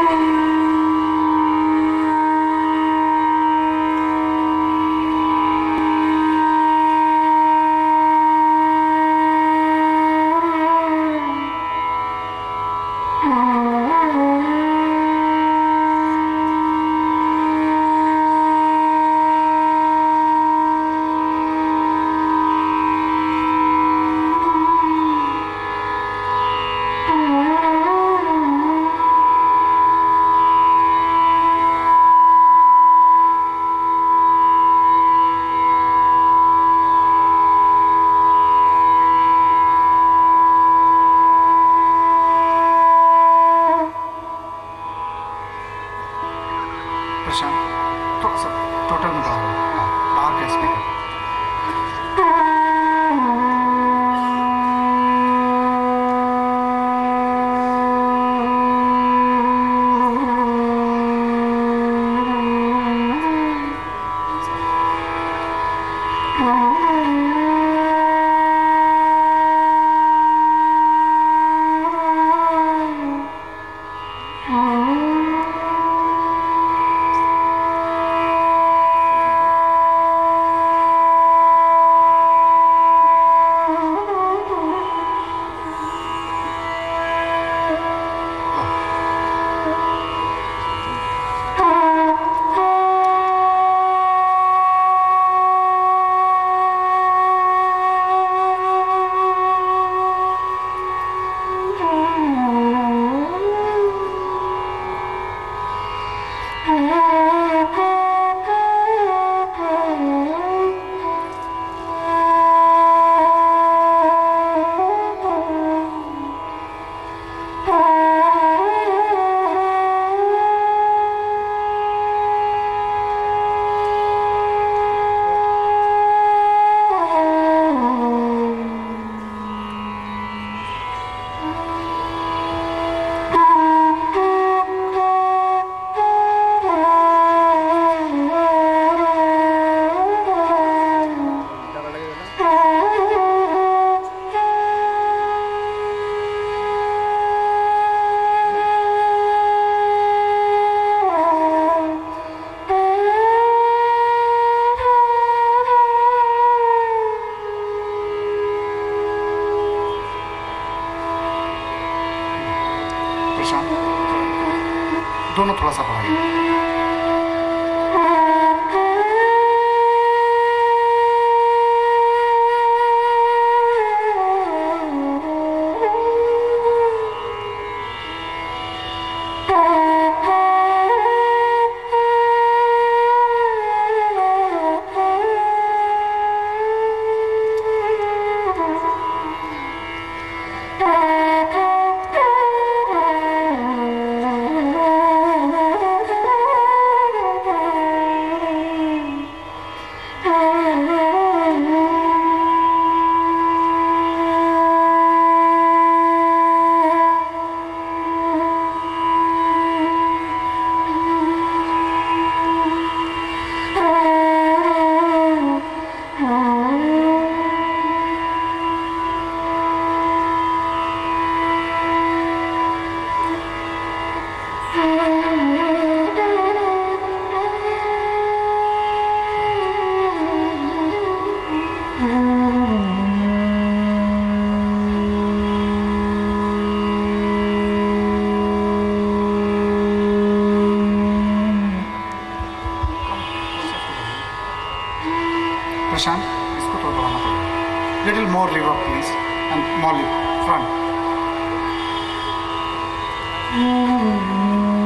Bye. Oh. Prashant. Little more liver, please, and more liver. Front. Mm -hmm.